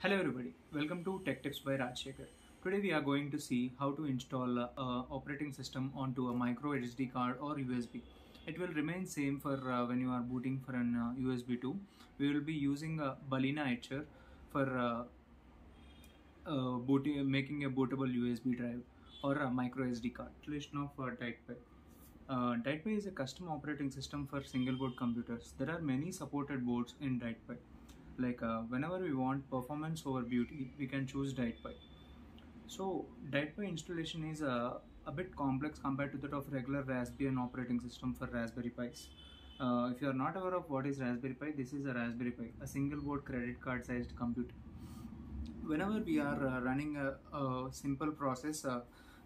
Hello everybody, welcome to Tech Tips by Rajshekhar. Today we are going to see how to install a, a operating system onto a micro SD card or USB. It will remain same for uh, when you are booting for an uh, USB 2. We will be using a Balena etcher for uh, uh, booting, making a bootable USB drive or a micro SD card. Installation of uh, DietPi. Uh, is a custom operating system for single board computers. There are many supported boards in DietPi like uh, whenever we want performance over beauty we can choose DietPi. So DietPi installation is uh, a bit complex compared to that of regular Raspbian operating system for Raspberry Pis. Uh, if you are not aware of what is Raspberry Pi, this is a Raspberry Pi, a single board credit card sized computer. Whenever we are uh, running a, a, simple process uh,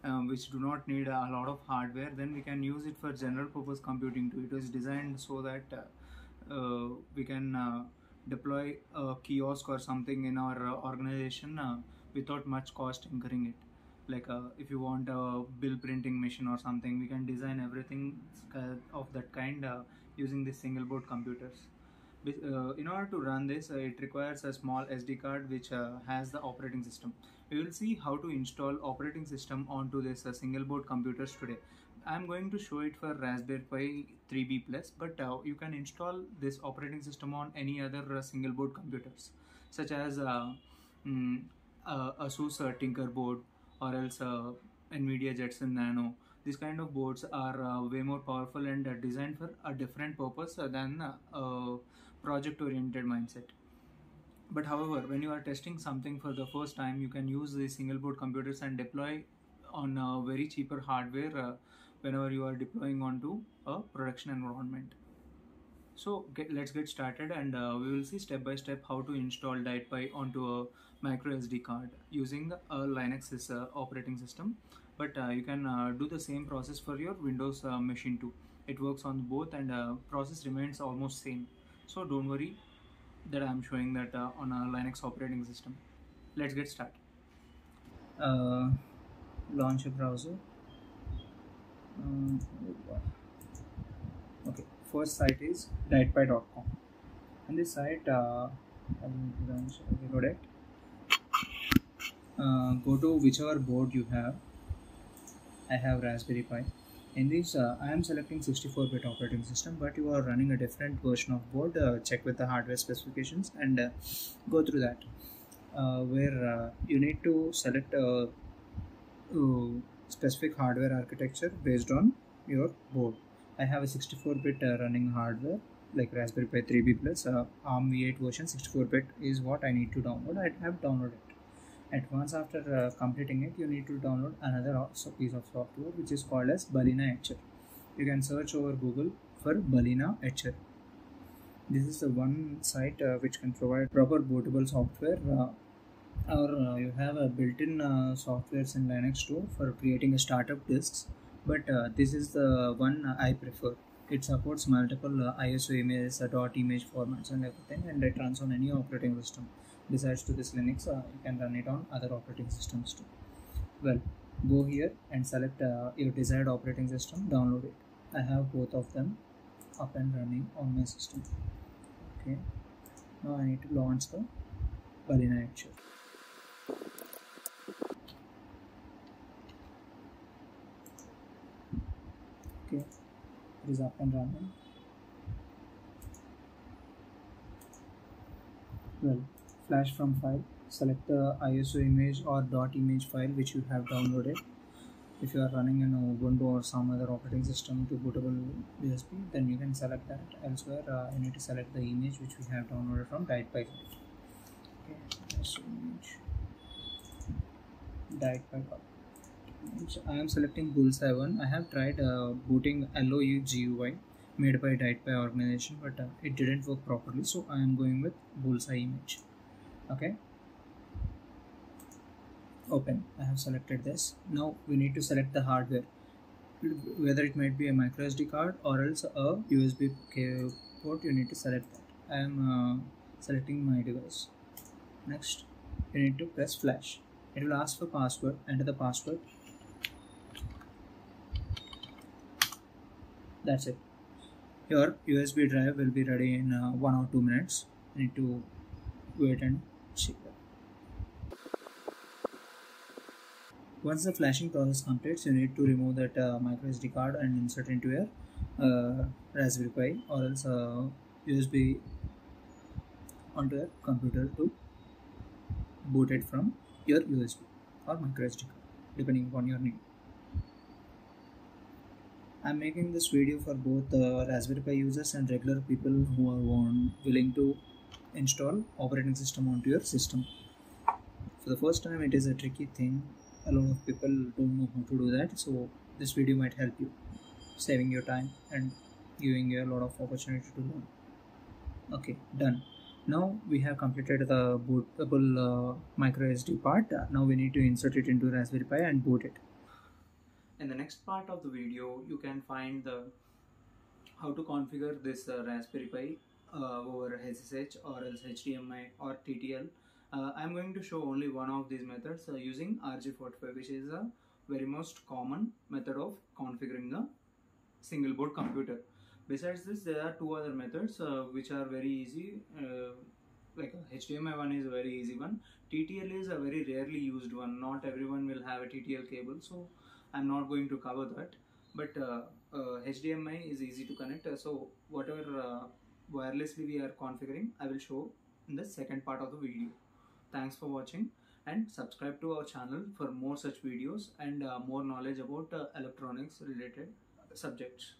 um, which do not need a lot of hardware, then we can use it for general purpose computing too. It was designed so that uh, uh, we can deploy a kiosk or something in our uh, organization uh, without much cost incurring it. Like uh, if you want a bill printing machine or something we can design everything of that kind using these single board computers. Uh, in order to run this uh, it requires a small SD card which uh, has the operating system. We will see how to install operating system onto this single board computers today I'm going to show it for Raspberry Pi 3B Plus, but uh, you can install this operating system on any other uh, single board computers, such as uh, um, ASUS uh, Tinker board or else uh, NVIDIA Jetson Nano. These kind of boards are uh, way more powerful and designed for a different purpose than a project-oriented mindset. But however, when you are testing something for the first time, you can use the single board computers and deploy on a very cheaper hardware whenever you are deploying onto a production environment. So get, let's get started and uh, we will see step by step how to install DietPi onto a micro SD card using a Linux uh, operating system. But uh, you can uh, do the same process for your Windows uh, machine too. It works on both and process remains almost same. So don't worry that I'm showing that on a Linux operating system. Let's get started. launch a browser um, okay first site is dietpi.com and this site uh, it uh, go to whichever board you have. I have Raspberry Pi. In this uh, I am selecting 64-bit operating system but you are running a different version of board. Uh, check with the hardware specifications and uh, go through that. Uh, where uh, you need to select a specific hardware architecture based on your board. I have a 64-bit uh, running hardware like Raspberry Pi 3B plus uh, ARM v8 version 64-bit is what I need to download. I have downloaded it. At once after uh, completing it, you need to download another piece of software which is called as Balena Etcher. You can search over Google for Balena Etcher. This is the one site uh, which can provide proper bootable software uh, or uh, you have a built-in uh, softwares in linux too for creating a startup disks. But uh, this is the one i prefer. It supports multiple uh, iso images uh, dot image formats and everything and it runs on any operating system. Besides to this linux uh, you can run it on other operating systems too. Well go here and select your desired operating system download it. I have both of them up and running on my system. Okay. Now i need to launch the Balena Etcher. Okay. It is up and running. Well flash from file. Select the iso image or dot image file which you have downloaded. If you are running an ubuntu or some other operating system to bootable usb then you can select that elsewhere. Uh, you need to select the image which we have downloaded from dietpi okay. Iso image dietpi I am selecting Bullseye one. I have tried uh, booting LOU GUI made by DietPi organization, but uh, it didn't work properly. So I am going with Bullseye image. Okay. Open. I have selected this. Now we need to select the hardware, whether it might be a micro SD card or else a USB port. You need to select that. I am uh, selecting my device. Next, you need to press flash it will ask for password enter the password. That's it. Your USB drive will be ready in uh, one or two minutes. You need to wait and see. Once the flashing process completes you need to remove that uh, micro SD card and insert into your uh, Raspberry Pi or else uh, USB onto your computer to boot it from your usb or micro sd card depending upon your need I'm making this video for both uh, Raspberry Pi users and regular people who are want, willing to install operating system onto your system. For the first time it is a tricky thing. A lot of people don't know how to do that so this video might help you saving your time and giving you a lot of opportunity to learn. Okay done. Now we have completed the bootable uh, micro SD part. Now we need to insert it into Raspberry Pi and boot it. In the next part of the video you can find the how to configure this uh, Raspberry Pi uh, over SSH or else HDMI or TTL uh, I'm going to show only one of these methods uh, using RJ45 which is a very most common method of configuring a single board computer besides this there are two other methods uh, which are very easy uh, like HDMI one is a very easy one. TTL is a very rarely used one. Not everyone will have a TTL cable so I'm not going to cover that. But uh, uh, HDMI is easy to connect uh, so whatever uh, wirelessly we are configuring I will show in the second part of the video. Thanks for watching and subscribe to our channel for more such videos and uh, more knowledge about uh, electronics related subjects